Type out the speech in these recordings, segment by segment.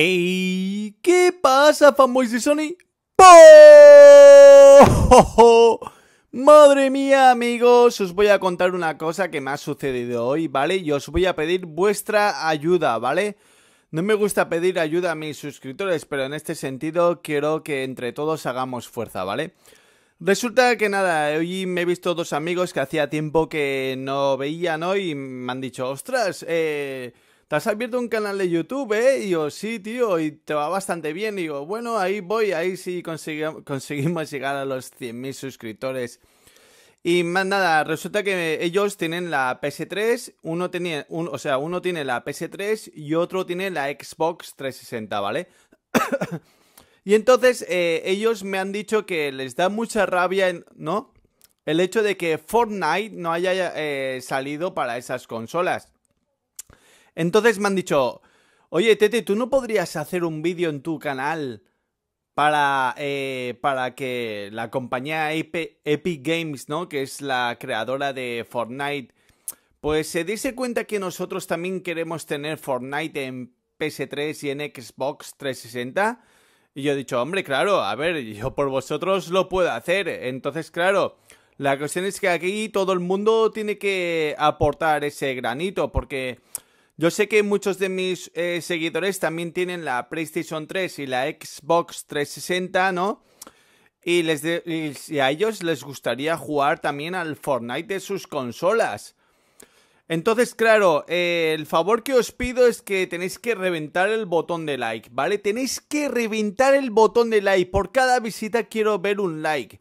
¡Ey! ¿Qué pasa, fanboys de Sony? Madre mía, amigos, os voy a contar una cosa que me ha sucedido hoy, ¿vale? Y os voy a pedir vuestra ayuda, ¿vale? No me gusta pedir ayuda a mis suscriptores, pero en este sentido quiero que entre todos hagamos fuerza, ¿vale? Resulta que nada, hoy me he visto dos amigos que hacía tiempo que no veían hoy y me han dicho, ostras, eh ¿te has abierto un canal de YouTube, eh? Y yo, sí, tío, y te va bastante bien. Y digo, bueno, ahí voy, ahí sí conseguimos llegar a los 100.000 suscriptores. Y más nada, resulta que ellos tienen la PS3, uno tenía, o sea, uno tiene la PS3 y otro tiene la Xbox 360, ¿vale? y entonces eh, ellos me han dicho que les da mucha rabia, ¿no? El hecho de que Fortnite no haya eh, salido para esas consolas. Entonces me han dicho, oye Tete, ¿tú no podrías hacer un vídeo en tu canal para, eh, para que la compañía Epic Games, ¿no? Que es la creadora de Fortnite, pues se diese cuenta que nosotros también queremos tener Fortnite en PS3 y en Xbox 360? Y yo he dicho, hombre, claro, a ver, yo por vosotros lo puedo hacer. Entonces, claro, la cuestión es que aquí todo el mundo tiene que aportar ese granito, porque yo sé que muchos de mis eh, seguidores también tienen la PlayStation 3 y la Xbox 360, ¿no? Y, les y a ellos les gustaría jugar también al Fortnite de sus consolas. Entonces, claro, eh, el favor que os pido es que tenéis que reventar el botón de like, ¿vale? Tenéis que reventar el botón de like. Por cada visita quiero ver un like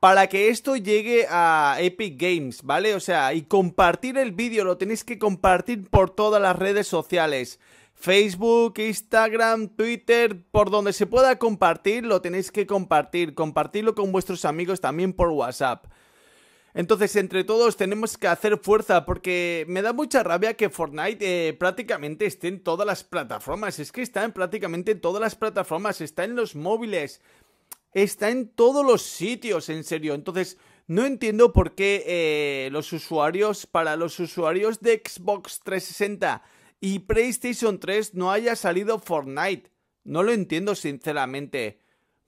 para que esto llegue a Epic Games, ¿vale? O sea, y compartir el vídeo, lo tenéis que compartir por todas las redes sociales. Facebook, Instagram, Twitter, por donde se pueda compartir, lo tenéis que compartir. Compartirlo con vuestros amigos también por WhatsApp. Entonces, entre todos tenemos que hacer fuerza porque me da mucha rabia que Fortnite eh, prácticamente esté en todas las plataformas. Es que está en prácticamente todas las plataformas, está en los móviles, está en todos los sitios, en serio. Entonces, no entiendo por qué eh, los usuarios, para los usuarios de Xbox 360 y PlayStation 3 no haya salido Fortnite. No lo entiendo sinceramente.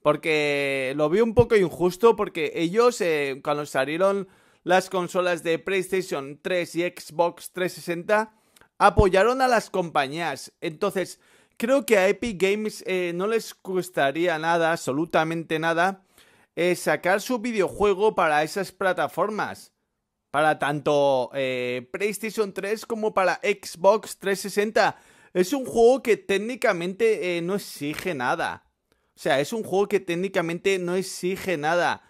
Porque lo veo un poco injusto porque ellos eh, cuando salieron las consolas de PlayStation 3 y Xbox 360 apoyaron a las compañías. Entonces, creo que a Epic Games eh, no les costaría nada, absolutamente nada, eh, sacar su videojuego para esas plataformas. Para tanto eh, PlayStation 3 como para Xbox 360. Es un juego que técnicamente no exige nada. O sea, es un juego que técnicamente no exige nada.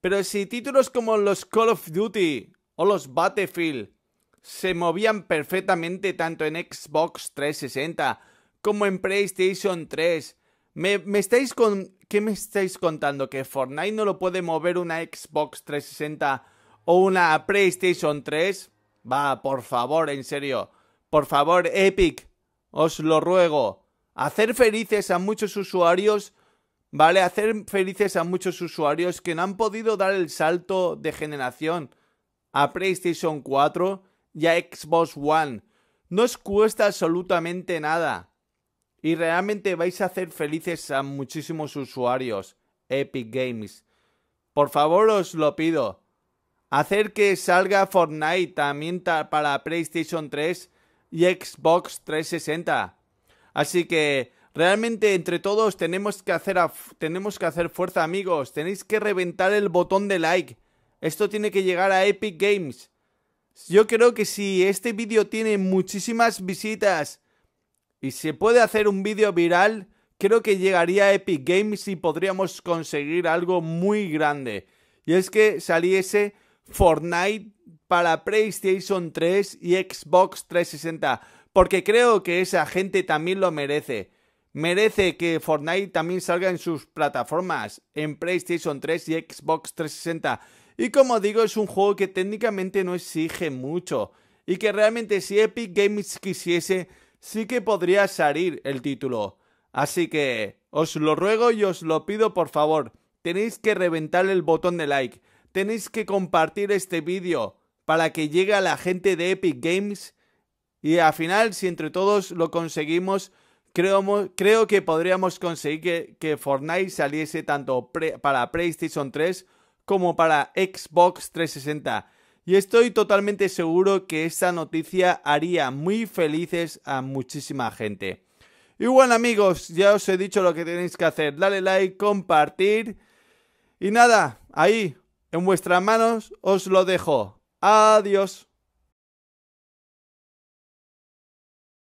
Pero si títulos como los Call of Duty o los Battlefield se movían perfectamente tanto en Xbox 360 como en PlayStation 3. ¿Me, estáis con... ¿Qué me estáis contando? ¿Que Fortnite no lo puede mover una Xbox 360 o una PlayStation 3? Va, por favor, en serio. Por favor, Epic, os lo ruego. Hacer felices a muchos usuarios, ¿vale? Hacer felices a muchos usuarios que no han podido dar el salto de generación a PlayStation 4 y a Xbox One. No os cuesta absolutamente nada y realmente vais a hacer felices a muchísimos usuarios Epic Games. Por favor os lo pido. Hacer que salga Fortnite también para PlayStation 3 y Xbox 360. Así que realmente entre todos tenemos que hacer tenemos que hacer fuerza, amigos. Tenéis que reventar el botón de like. Esto tiene que llegar a Epic Games. Yo creo que si este vídeo tiene muchísimas visitas y se puede hacer un vídeo viral, creo que llegaría a Epic Games y podríamos conseguir algo muy grande. Y es que saliese Fortnite para PlayStation 3 y Xbox 360. Porque creo que esa gente también lo merece. Merece que Fortnite también salga en sus plataformas, en PlayStation 3 y Xbox 360. Y como digo, es un juego que técnicamente no exige mucho. Y que realmente si Epic Games quisiese, sí que podría salir el título. Así que os lo ruego y os lo pido por favor. Tenéis que reventar el botón de like. Tenéis que compartir este vídeo para que llegue a la gente de Epic Games. Y al final, si entre todos lo conseguimos, creo, creo que podríamos conseguir que, que Fortnite saliese tanto para PlayStation 3 como para Xbox 360. Y estoy totalmente seguro que esta noticia haría muy felices a muchísima gente. Y bueno amigos, ya os he dicho lo que tenéis que hacer. Dale like, compartir. Y nada, ahí, en vuestras manos os lo dejo. Adiós.